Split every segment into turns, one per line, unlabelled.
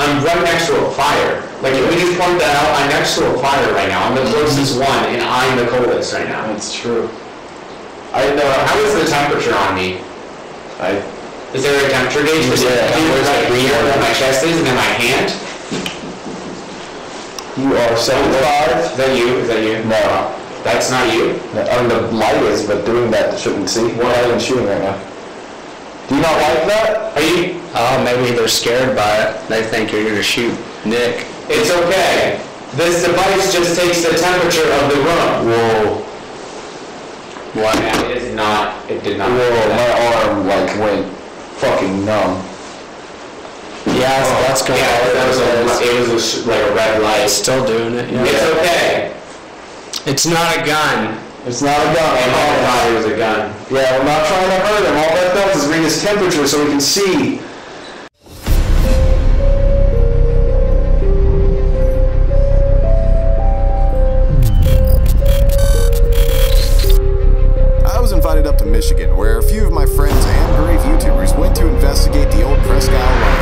I'm right next to a fire. Like, can we just point that out? I'm next to a fire right now. I'm the closest one, and I'm the coldest right now.
That's true.
I, the, how is the temperature on me?
I,
Is there a temperature gauge
Yeah,
where's like
where's
where my chest is and then my hand?
you are
Is
seventy-five?
that you? Is that you?
No.
That's not you?
I mean, the light is, but doing that shouldn't see. What are you shooting right now? Do you not like that?
Are you?
Oh, maybe they're scared by it. They think you're gonna shoot Nick.
It's okay. This device just takes the temperature of the room.
Whoa.
What?
Yeah, it is not, it did not.
Whoa, my arm like went fucking numb.
Yeah, so oh, that's going
Yeah, that was a, it was a sh- like a red light.
It's Still doing it,
It's okay.
It's not a gun.
It's not a gun.
My mom thought it was a gun.
Yeah, we're not trying to hurt him. All that does is read his temperature so we can see.
Michigan, where a few of my friends and brave YouTubers went to investigate the old Presque Isle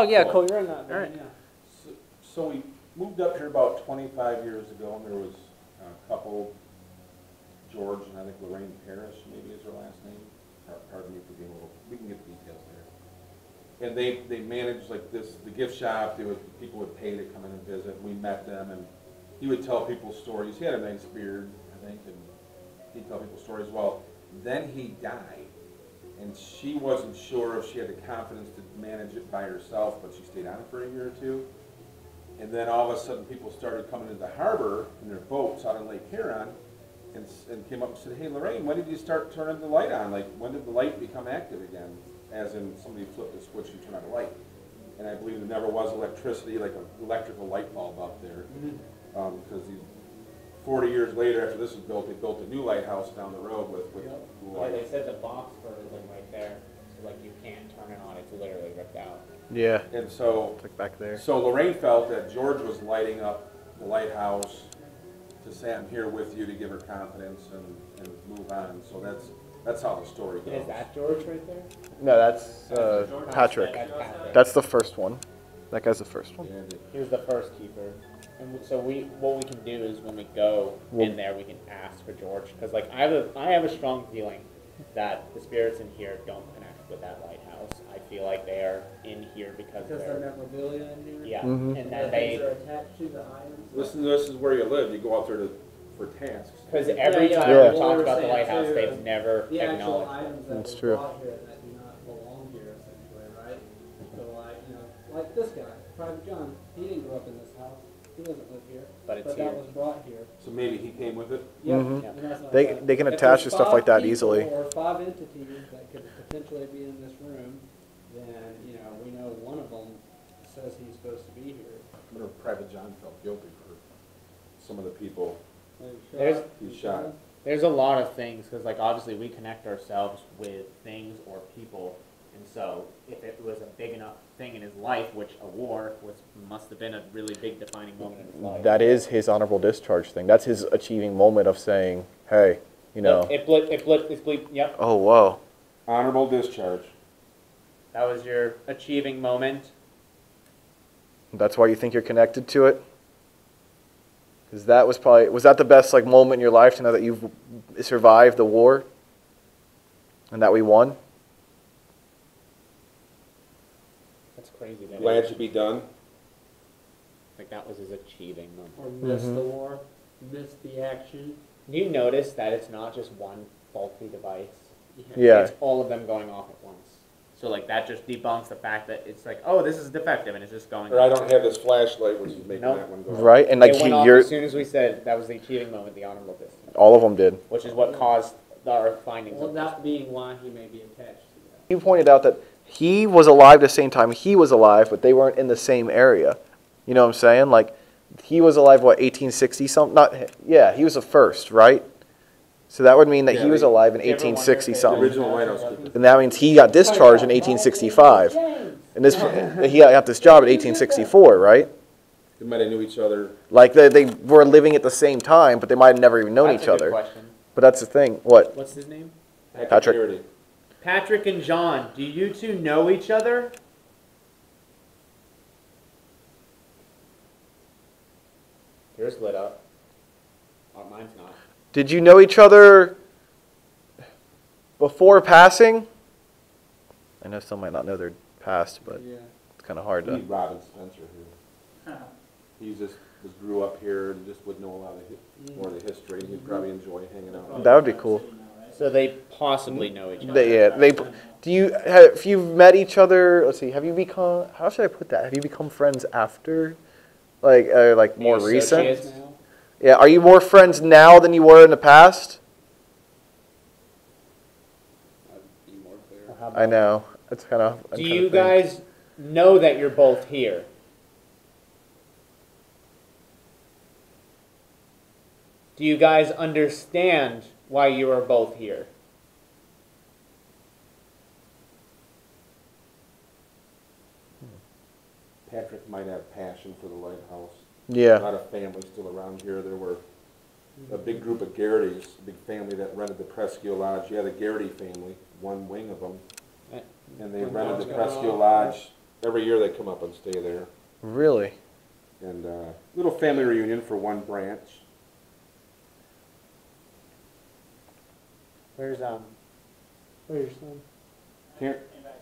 Oh, yeah, cool, you're in that, all right.
So- So we moved up here about twenty-five years ago, and there was a couple, George and I think Lorraine Parrish, maybe is her last name. Par- Pardon me for being a little, we can get the details there. And they, they managed like this, the gift shop, they would, people would pay to come in and visit, we met them, and he would tell people stories, he had a nice beard, I think, and he'd tell people stories, well, then he died, and she wasn't sure if she had the confidence to manage it by herself, but she stayed on it for a year or two. And then all of a sudden, people started coming into the harbor in their boats out on Lake Huron, and, and came up and said, "Hey, Lorraine, when did you start turning the light on? Like, when did the light become active again? As in, somebody flipped a switch and turned on the light." And I believe there never was electricity, like an electrical light bulb up there, because mm -hmm. um, these 40 years later, after this was built, they built a new lighthouse down the road with, with
yep.
Yeah,
they said the box is like right there. So like you can't turn it on. It's literally ripped out.
Yeah.
And so
like back there.
So Lorraine felt that George was lighting up the lighthouse to say I'm here with you to give her confidence and, and move on. So that's that's how the story goes.
Is that George right there?
No, that's uh, Patrick.
That's Patrick.
That's the first one. That guy's the first one.
Yeah,
he was the first keeper. And so we, what we can do is when we go in there, we can ask for George, because like I have a, I have a strong feeling that the spirits in here don't connect with that lighthouse. I feel like they are in here because
Because
they're,
they're memorabilia in here?
yeah,
Mhm.
and
The
they,
are attached to the items?
Listen, this is where you live. You go out there to, for tasks.
because every
Yeah,
time
yeah.
we
Well,
talk about the lighthouse,
too,
they've never
The
acknowledged.
items that
That's true.
here that do not belong here essentially, right? So like, you know, like this guy, Private John, he didn't grow up in this house, he doesn't live here.
But it's
But
here.
that was brought here.
So maybe he came with it.
Yep.
Mhm.
Yeah.
and that's what
They-
I'm
they can
If
attach
there's
to stuff like that
people
easily.
Or five entities that could potentially be in this room, then, you know, we know one of them says he's supposed to be here.
I remember Private John felt guilty for some of the people
There's-
he shot.
There's a lot of things because, like, obviously we connect ourselves with things or people, and so if it was a big enough thing in his life, which a war was, must have been a really big defining moment in his life.
That is his honorable discharge thing. That's his achieving moment of saying, hey, you know.
Look, it blipped. It blipped. It's bleep. Yep,
Oh, whoa.
Honorable discharge.
that was your achieving moment.
That's why you think you're connected to it? Because that was probably, was that the best like moment in your life to know that you've survived the war? And that we won?
That's crazy. That
Glad
it-
to be done.
like that was his achieving moment.
Or missed the mm-hmm. war, missed the action.
Do you notice that it's not just one faulty device?
Yeah.
It's all of them going off at once. So like that just debunks the fact that it's like, oh, this is defective, and it's just going.
Or I don't have this flashlight, which is making
Nope.
that one go. off.
Right? And like
it went
he,
off
you're,
as soon as we said that was the achieving moment, the honorable discharge,
all of them did.
which is what caused our findings.
Well,
of
that being why he may be attached to that.
He pointed out that he was alive the same time he was alive, but they weren't in the same area. You know what I'm saying? Like, he was alive, what, 1860 something? Not, yeah, he was the first, right? So that would mean that
Yeah,
he was alive in
You ever wonder if
1860
they-
The
something.
original lighthouse keeper.
And that means he got discharged in 1865. And this, he got this job in 1864, right?
They might have knew each other.
Like, they, they were living at the same time, but they might have never even known
That's
each
a good
other.
question.
But that's the thing. What?
What's his name?
Patrick.
Garrity.
Patrick and John. Do you two know each other? Yours lit up. Oh, mine's not.
Did you know each other before passing? I know some might not know their past, but
Yeah.
it's kind of hard
We
to.
need Robin Spencer here. He just, just grew up here and just would know a lot of, hi- mm. more of the history, and he'd probably enjoy hanging out.
That would be cool.
So they possibly know each other.
They, yeah, they. Do you have if you've met each other? Let's see. Have you become? How should I put that? Have you become friends after, like, uh, like more
You
recent?
Now,
Yeah. Are you more friends now than you were in the past?
I'd be more clear.
I
about-
know. It's kind of.
Do you guys know that you're both here? Do you guys understand why you are both here?
Patrick might have passion for the lighthouse.
Yeah.
A lot of families still around here. There were a big group of Garrity's, a big family that rented the Presque Lodge. Yeah, the Garrity family, one wing of them. And they rented the
Presque
Presque
Lodge.
Lodge. Every year they come up and stay there.
Really?
And, uh, little family reunion for one branch.
Where's um? Where's your son?
Can't,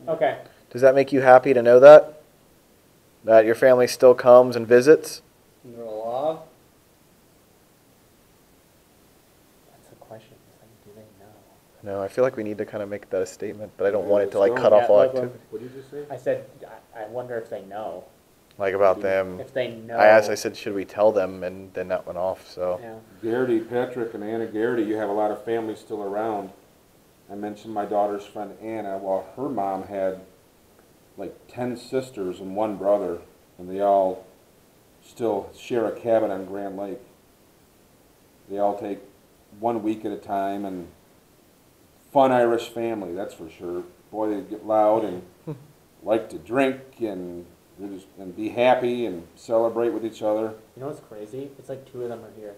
Okay.
Does that make you happy to know that? That your family still comes and visits?
And they're?
That's a question. Do they know?
No, I feel like we need to kind of make that a statement, but I don't want it to like cut off all activity.
what did you just say?
I said, I, I wonder if they know.
Like about them.
If they know.
I asked, I said, should we tell them? And then that went off, so.
Yeah.
Garrity, Patrick and Anna Garrity, you have a lot of family still around. I mentioned my daughter's friend Anna, well, her mom had like ten sisters and one brother, and they all still share a cabin on Grand Lake. They all take one week at a time and fun Irish family, that's for sure. Boy, they get loud and like to drink and they just, and be happy and celebrate with each other.
You know what's crazy? It's like two of them are here.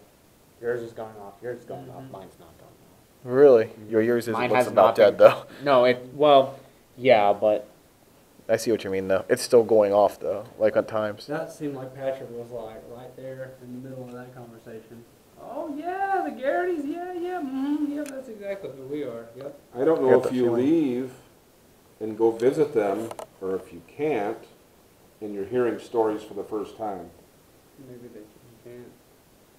Yours is going off. Yours is going off. Mine's not going off.
Really? Your yours is
Mine
what's
has
about
not
dead,
been-
though.
No, it. Well, yeah, but
I see what you mean, though. It's still going off, though, like at times.
That seemed like Patrick was like right there in the middle of that conversation. Oh yeah, the Garrity's, yeah, yeah, mm, yeah, that's exactly who we are. Yep.
I don't know
got
if you
feeling.
leave and go visit them, or if you can't, and you're hearing stories for the first time.
Maybe they can't.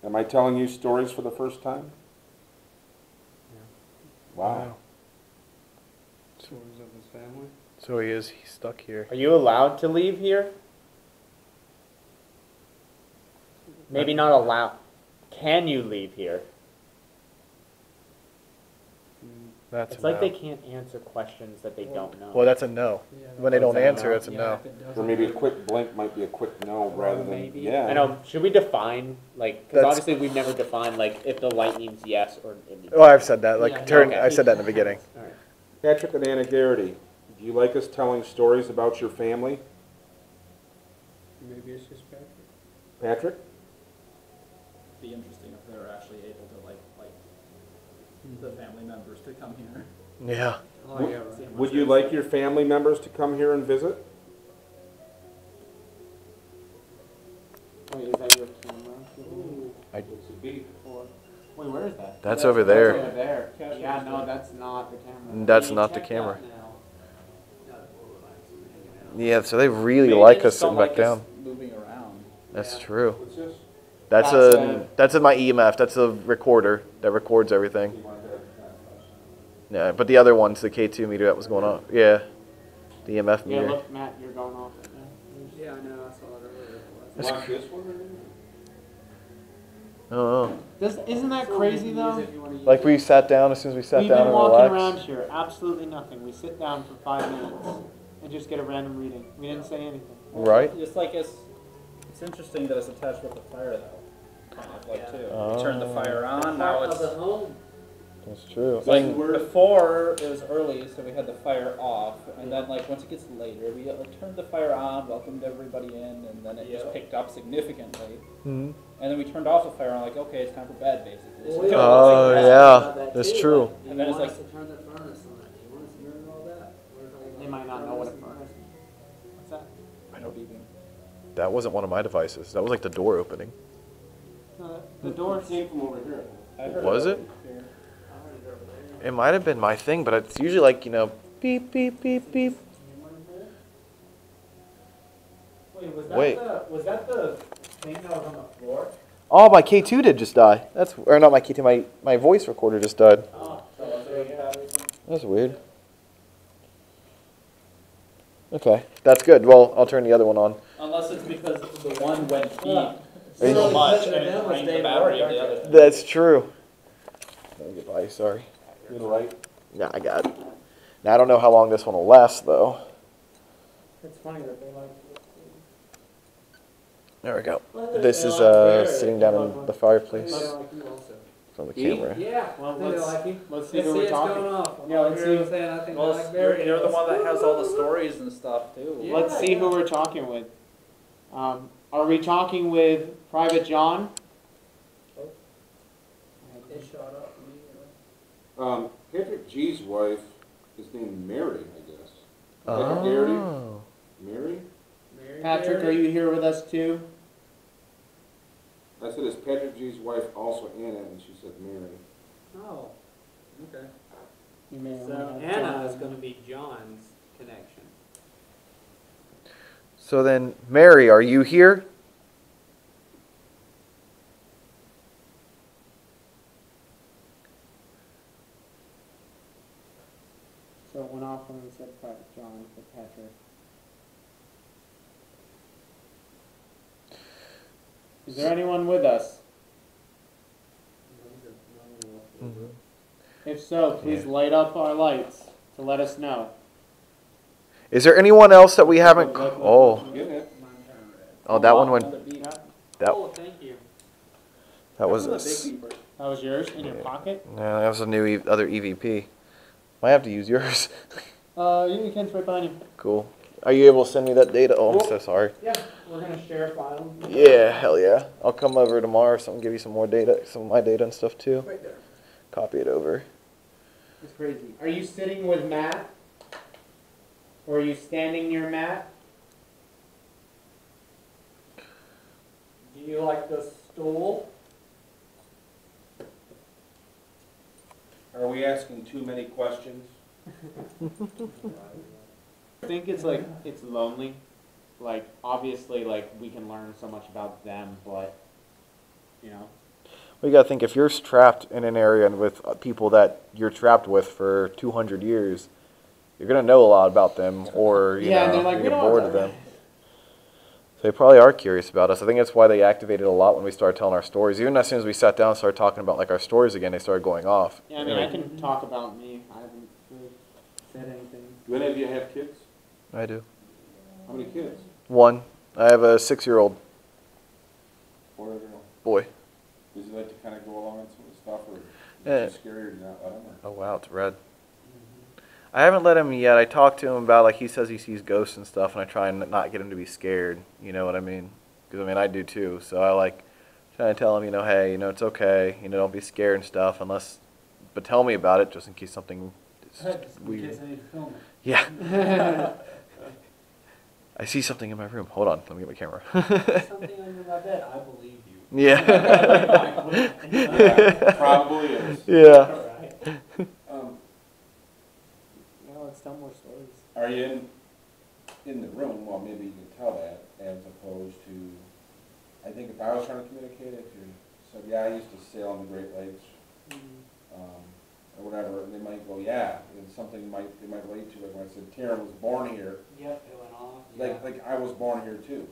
Am I telling you stories for the first time? Yeah. Wow.
Stories of his family.
So he is, he's stuck here.
are you allowed to leave here? Maybe not allowed. Can you leave here?
That's
It's
a
like
no.
they can't answer questions that they don't know.
Well, that's a no.
Yeah,
When they don't answer,
no.
it's a
yeah,
no.
it
Or maybe a quick blink might be a quick no rather than,
Maybe.
yeah.
I know. Should we define like? Because
That's-
obviously we've never defined like if the light means yes or. It means
Oh, I've said that. Like,
Yeah,
turn.
okay.
I said that in the beginning.
All right.
Patrick and Anna Garrity, do you like us telling stories about your family?
Maybe it's just Patrick.
Patrick?
It'd be interesting if they're actually able to like like the family members to come here.
Yeah.
Oh yeah, right.
Would you like your family members to come here and visit?
Wait, is that your camera?
I-
It's a beep.
Or, wait, where is that?
That's over there.
That's over there. Yeah, no, that's not the camera.
That's
Can
not the camera. Yeah, so they really
Maybe
like us sitting
don't
back
us
down.
Moving around.
That's
Yeah.
true.
What's this?
That's,
That's
a,
a-
that's in my EMF. That's a recorder that records everything. Yeah, but the other one's the K2 meter that was going on. Yeah, the EMF meter.
Yeah, look, Matt, you're going off. Yeah.
Yeah, I know. I saw it earlier.
That's
Watch this one right
Oh,
Does, isn't that crazy though?
like we sat down as soon as we sat
We've
down
been
and
walking around here, absolutely nothing. We sit down for five minutes and just get a random reading. We didn't say anything.
Right?
It's like it's, it's interesting that it's attached with the fire though, kind of like too. You turn the
Oh.
fire on, now it's.
home.
That's true.
It's like
And-
before it was early, so we had the fire off, and then like once it gets later, we uh, turned the fire on, welcomed everybody in, and then it just picked up significantly.
Mhm.
And then we turned off the fire on, like okay, it's time for bed, basically. So
we
it
were
Oh,
like,
yeah. that's true.
Do
And then it's like-
to turn the furnace on? Do you want us to turn all that? We're talking
They might not know what a
furnace.
furnace. What's that?
I don't-
beeping.
That wasn't one of my devices. That was like the door opening.
No, the door
came from over here.
Was it?
here.
I heard it over there.
It might have been my thing, but it's usually like, you know, beep, beep, beep, beep.
Wait, was
Wait.
the was that the thing that was on the floor?
Oh, my K2 did just die. That's, or not my K2, my, my voice recorder just died.
Oh,
So was there a battery?
That's weird. Okay, that's good. Well, I'll turn the other one on.
Unless it's because the one went deep
Are
so
you-
much
Putting
and
it
it drained the battery of the other. thing.
That's true. Oh, Goodbye, sorry.
You the light?
Yeah, I got it. Now, I don't know how long this one will last, though.
it's funny that they like.
There we go.
Well,
This is uh,
Barry.
sitting down in the fireplace
like
from the camera.
Yeah,
Well,
I think they
let's-
like you.
Let's see
Let's
who
see
we're
it's
talking.
going off.
Yeah, let's
Here,
see.
saying, I think they
Well,
like
you're,
Barry.
you're the one that has all the stories and stuff too.
Yeah.
Let's see who we're talking with. Um, are we talking with Private John?
It shot up immediately.
Um, Patrick G's wife is named Mary, I guess. Patrick
Oh.
Mary?
Mary
Patrick, are you here with us too?
I said, is Patrick G's wife also Anna? And she said Mary.
Oh, okay.
You may
So
only
Anna
John.
is gonna be John's connection.
So then, Mary, are you here?
So it went off when we said Private John for Patrick. Is there anyone with us? Mm-hmm. If so, please light up our lights to let us know.
Is there anyone else that we haven't? Oh,
Getting it?
oh, that one went.
Another beep.
Yeah,
That
Oh, thank you.
that was this.
a big beeper.
that was yours in your pocket?
Yeah, that was a new e- other EVP. Might have to use yours.
Uh, you can right behind you.
cool. Are you able to send me that data? Oh, I'm so sorry.
Yeah, we're gonna share a file.
Yeah, hell yeah. I'll come over tomorrow or something, give you some more data, some of my data and stuff too.
Right there.
Copy it over.
It's crazy. Are you sitting with Matt? Or are you standing near Matt?
Do you like the stool?
Are we asking too many questions?
I think it's like it's lonely. Like obviously, like we can learn so much about them, but you know,
We gotta think if you're trapped in an area and with uh, people that you're trapped with for 200 years, you're gonna know a lot about them, or you
Yeah,
know,
they're like,
you get bored of them. So they probably are curious about us. I think that's why they activated a lot when we started telling our stories. Even as soon as we sat down and started talking about like our stories again, they started going off.
yeah. I mean, I can talk about me. I haven't really said anything.
Do any of you have kids?
I do.
How many kids?
One. I have a six-year-old
Boy or girl?
boy.
Does he like to kind of go along with some of the stuff, or is
Yeah.
it eh. scary or not? I don't let him? Or?
Oh wow, it's red. I haven't let him yet. I talked to him about like he says he sees ghosts and stuff, and I try and not get him to be scared. You know what I mean? Because I mean I do too. So I like trying to tell him, you know, hey, you know, it's okay. You know, don't be scared and stuff, unless. But tell me about it, just in case something is weird.
I need to film it.
Yeah. I see something in my room. Hold on, let me get my camera.
Something under my bed, I believe you.
yeah.
Probably is.
yeah.
Alright.
Um,
Well, let's tell more stories.
are you in, in the room? Well, maybe you can tell that as opposed to, I think if I was trying to communicate, if you said, yeah, I used to sail on the Great Lakes, um, or whatever, and they might go, yeah, and something might, they might relate to it, when I said, Taryn was born here,
Yep, it went off.
like, like I was born here too,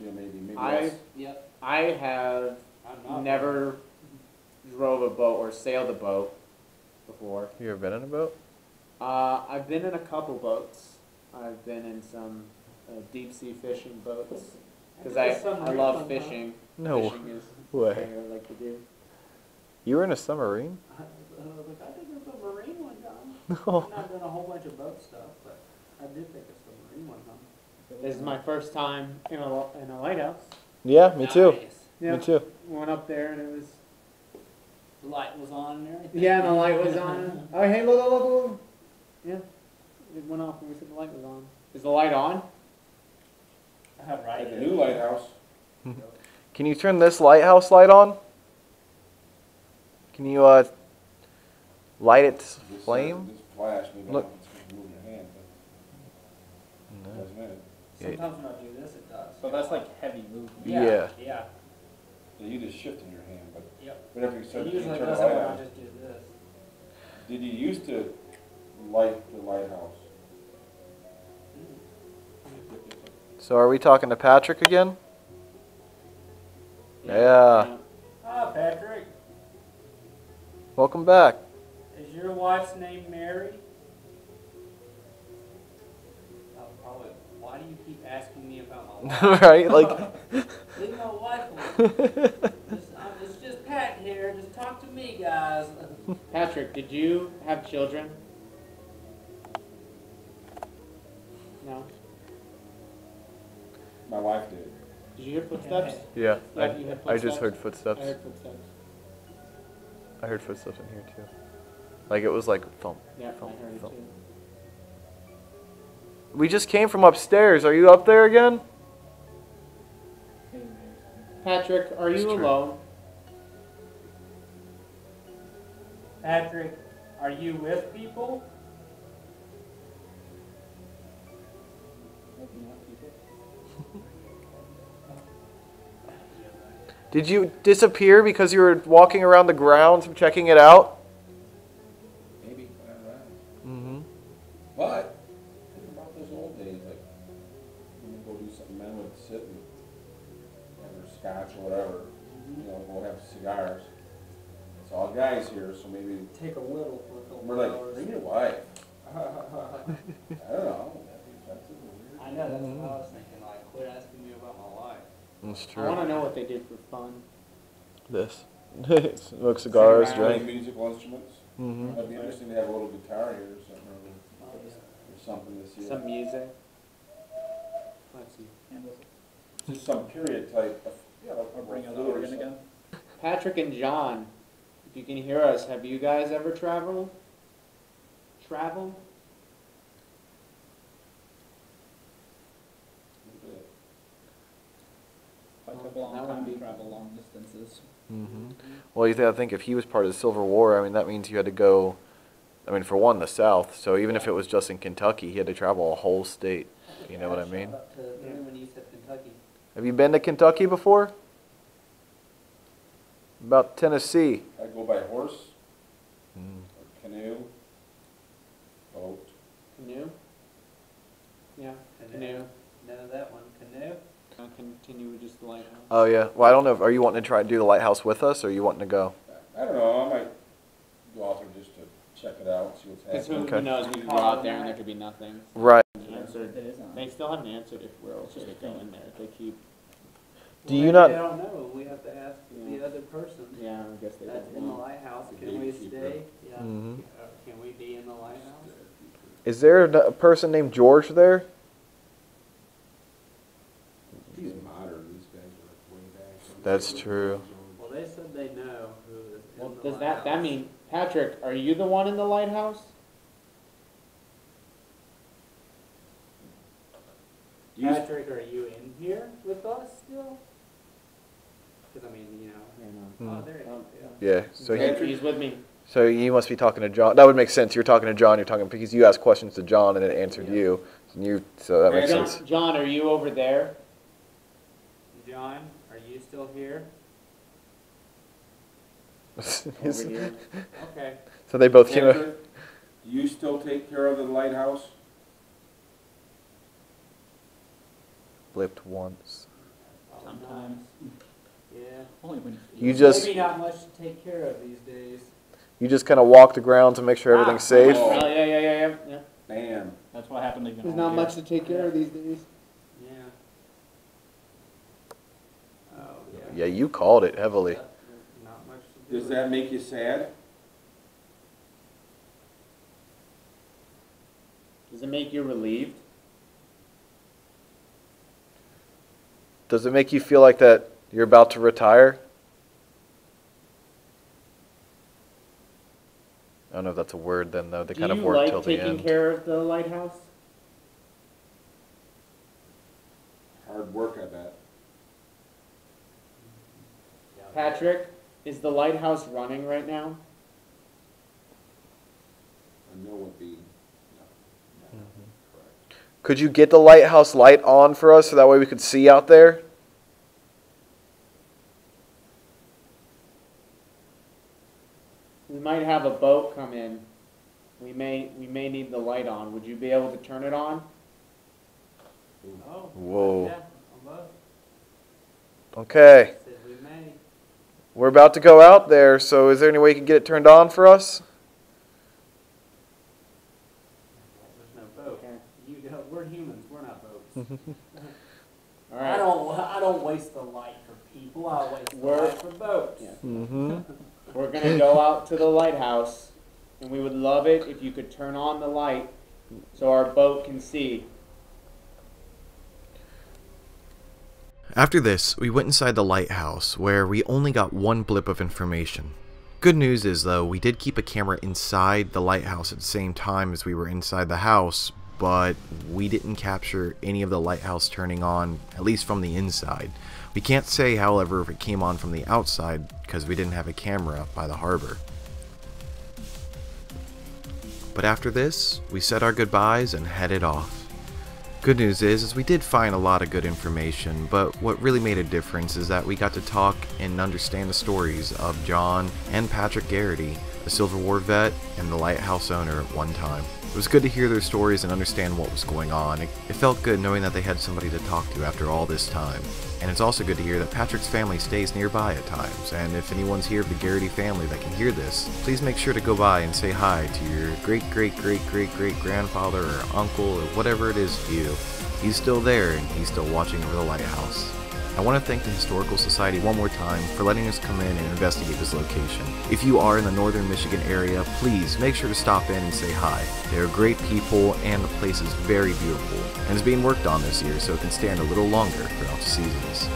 you know, maybe, maybe
I-
Yep.
I have never drove a boat or sailed a boat before.
You ever been in a boat?
Uh, I've been in a couple boats. I've been in some uh, deep sea fishing boats because I,
did a
I
submarine
love
one time.
fishing.
No
Fishing is
way.
I like to do.
You were in a submarine?
I, uh, look, I think it was a marine one time.
No.
I've done a whole bunch of boat stuff, but I did think it's a marine one time.
This is my first time in a in a lighthouse.
Yeah, me too.
Yeah.
Me too.
Went up there and it was
The light was on and everything.
yeah, and the light was on. Oh hey, look, look, look, look. Yeah, it went off when we said the light was on. Is the light on?
I have right.
At the new lighthouse,
Can you turn this lighthouse light on? Can you uh light its
this,
flame?
this flash, maybe
Look.
don't to move your hand,
No.
Sometimes when I do this, it does.
So that's like heavy movement.
Yeah.
Yeah.
So you just shift in your hand, but
Yep.
whenever you
It
start to
usually
turn the
it
light
when I
on.
just do this.
Did you used to light the lighthouse?
So are we talking to Patrick again? Yeah.
Ah, Patrick,
Welcome back.
is your wife's name Mary? Oh, probably. Why do you keep asking me about my wife?
right? Like
Leave my wife alone. It's, um, it's just Pat here. Just talk to me, guys.
Patrick, did you have children? No.
My wife did.
Did you hear footsteps?
Yeah,
Yeah, you heard
I, I just
footsteps?
heard
I
footsteps.
heard footsteps.
I heard footsteps in here too. Like it was like thump.
Yeah, I
thump,
heard it too.
We just came from upstairs. Are you up there again?
Patrick, are
It's
you
true.
alone?
Patrick, are you with people?
Did you disappear because you were walking around the grounds checking it out?
Maybe, I don't know.
Mm-hmm.
But, think about those old days, like, when you go do something, men would sit and have their scotch or whatever, you know, go have cigars. It's all guys here, so maybe,
Take a little for a couple
we're like,
hours.
bring your wife. I don't know. That's a weird-
I know, that's what I was thinking, like, quit asking me about my life.
That's
I want to know what they did for fun.
This. Smoke cigars,
Sing around,
drink.
play Musical instruments.
Mm-hmm.
It'd be interesting to have a little guitar here or something, or, or something to see.
Some music. Let's see.
Just some period type of, yeah, like a
Bring it
flute or
over again again.
Patrick and John, if you can hear us, have you guys ever traveled? Traveled?
If I took a long
That would
time
be-
to travel long distances.
Mm-hmm. Well, you th- I think if he was part of the Civil War, I mean, that means you had to go. I mean, for one, the South. So even if it was just in Kentucky, he had to travel a whole state. You know what I mean?
Shout to me when you Kentucky.
Have you been to Kentucky before? About Tennessee.
I go by horse,
Mm.
or canoe, boat.
Canoe? Yeah, canoe.
None of that one. Canoe?
I'll continue with just the lighthouse.
Oh yeah. Well, I don't know. If, are you wanting to try to do the lighthouse with us, or are you wanting to go?
I don't know, I might go out there just to check it out, see what's
Because who,
happening.
who
Okay.
knows, we could go out there and there could be nothing.
Right.
Answered.
It is on.
They still haven't answered if we're supposed to go in there. If they keep,
Do
Well,
you not-
They don't know. We have to ask
Yeah.
the other person.
yeah, I guess they
That's
don't
in the
want.
lighthouse. Can we stay? Yeah.
Mhm.
Uh, Can we be in the lighthouse?
Is there a a person named George there?
He's modern, these guys are way back.
That's true.
Well, they said they know who is in
Well,
the
does that, that mean, Patrick, are you the one in the lighthouse?
You-
Patrick, are you in here with us still? Because I mean, you know.
Hmm.
Oh, there you go.
Yeah. So he,
Okay, he's with me.
so you must be talking to John. That would make sense. You're talking to John. You're talking because you asked questions to John and it answered
Yeah.
you. And you. So that makes
John,
sense.
John, are you over there?
John, are you still here?
Over here. Okay.
so they both came.
Patrick, do you still take care of the lighthouse?
Blipped once.
Sometimes.
Yeah.
Only when
You just
Maybe not much to take care of these days.
you just kind of walk the ground to make sure everything's
Ah,
safe.
Oh, yeah, yeah, yeah, yeah, yeah.
Bam.
That's what happened to
There's not much to take care of these days. Yeah. Oh, yeah.
Yeah, you called it heavily.
Not much to do.
Does that make you sad?
Does it make you relieved?
Does it make you feel like that you're about to retire? I don't know if that's a word then though. They
Do
kind of
you
work
like
till the end.
Do you like taking
end.
care of the lighthouse?
Hard work, I bet.
Patrick, is the lighthouse running right now?
A no would be, no. no.
Mm-hmm.
Correct.
Could you get the lighthouse light on for us so that way we could see out there?
We might have a boat come in. We may, we may need the light on. Would you be able to turn it on?
Oh.
Whoa.
Yeah.
Okay.
Said we may.
We're about to go out there, so is there any way you can get it turned on for us?
There's no boat.
Okay.
You don't, we're humans, we're not boats.
All
I don't, I don't waste the light for people, I waste the
We're-
light for boats.
Yeah.
Mm-hmm.
We're gonna go out to the lighthouse, and we would love it if you could turn on the light so our boat can see.
After this, we went inside the lighthouse, where we only got one blip of information. Good news is, though, we did keep a camera inside the lighthouse at the same time as we were inside the house, but we didn't capture any of the lighthouse turning on, at least from the inside. We can't say, however, if it came on from the outside, because we didn't have a camera by the harbor. But after this, we said our goodbyes and headed off. Good news is, is we did find a lot of good information, but what really made a difference is that we got to talk and understand the stories of John and Patrick Garrity, a Civil War vet and the lighthouse owner at one time. It was good to hear their stories and understand what was going on. It, it felt good knowing that they had somebody to talk to after all this time. And it's also good to hear that Patrick's family stays nearby at times, and if anyone's here of the Garrity family that can hear this, please make sure to go by and say hi to your great great great great great grandfather or uncle or whatever it is to you. He's still there and he's still watching over the lighthouse. I want to thank the Historical Society one more time for letting us come in and investigate this location. If you are in the northern Michigan area, please make sure to stop in and say hi. They are great people and the place is very beautiful and is being worked on this year so it can stand a little longer throughout the seasons.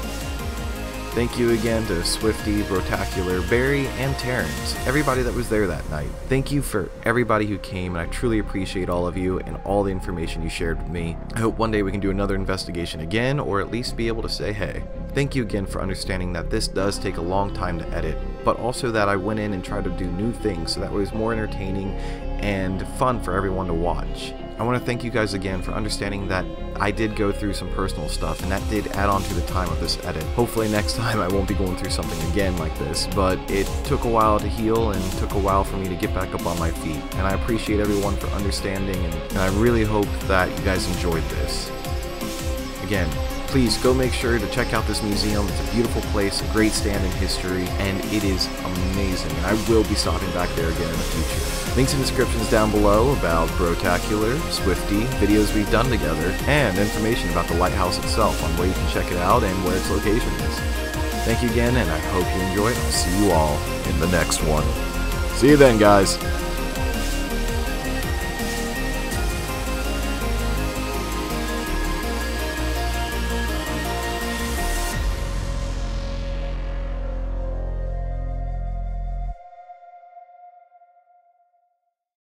Thank you again to Swifty, Brotacular, Barry, and Terrence, everybody that was there that night. Thank you for everybody who came, and I truly appreciate all of you and all the information you shared with me. I hope one day we can do another investigation again, or at least be able to say hey. Thank you again for understanding that this does take a long time to edit, but also that I went in and tried to do new things so that it was more entertaining and fun for everyone to watch. I want to thank you guys again for understanding that I did go through some personal stuff and that did add on to the time of this edit. Hopefully next time I won't be going through something again like this, but it took a while to heal and took a while for me to get back up on my feet. And I appreciate everyone for understanding and, and I really hope that you guys enjoyed this. Again, please go make sure to check out this museum. It's a beautiful place, a great stand in history, and it is amazing. And I will be stopping back there again in the future. Links in descriptions down below about Brotacular, Swifty, videos we've done together, and information about the lighthouse itself on where you can check it out and where its location is. Thank you again, and I hope you enjoy. I'll see you all in the next one. See you then, guys.